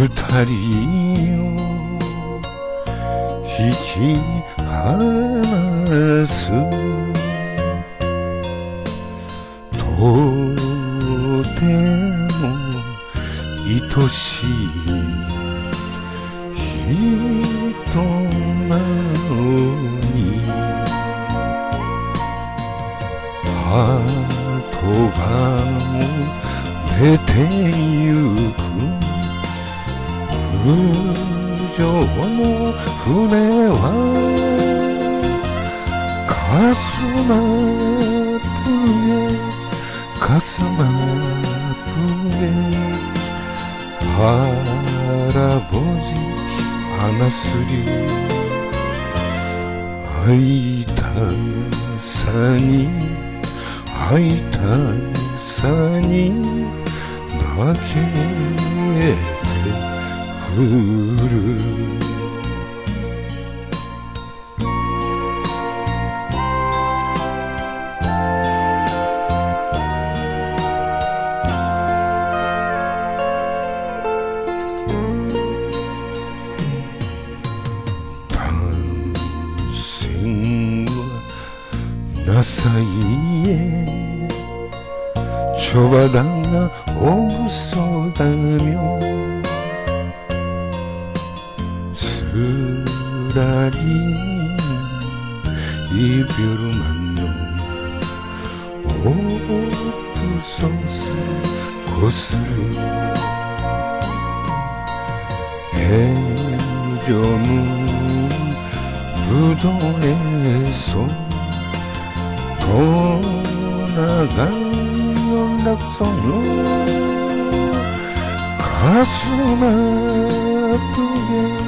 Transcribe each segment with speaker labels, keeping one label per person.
Speaker 1: 二人を引き離すとても愛しい人なのにハートが出てゆく無情の船はかすまぷへかすまぷへ腹ぼじ穴すり会いたさに会いたさに泣けてくる単身はなさいえちょばだが 그라니 이별만요 오부소스 고스르 행조문 부도에서 돌아간 연락선로 가슴 아프게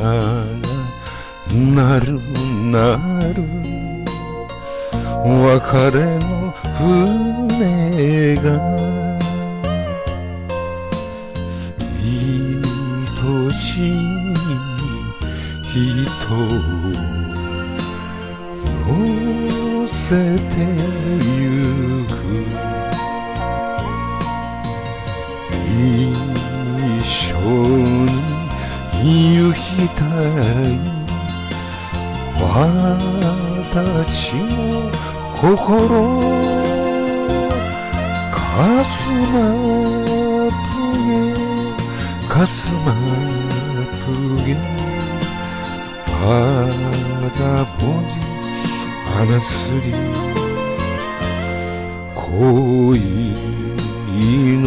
Speaker 1: がなるなる。別れの船が愛しい人を乗せてゆく。私の心かすまぷげかすまぷげパラボジアナスリ恋の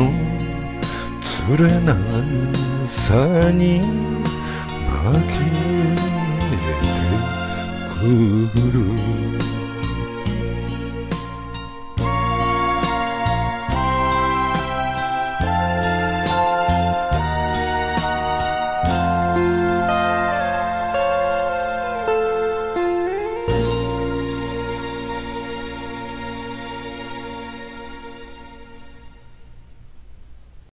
Speaker 1: 連れなさに。けてくる。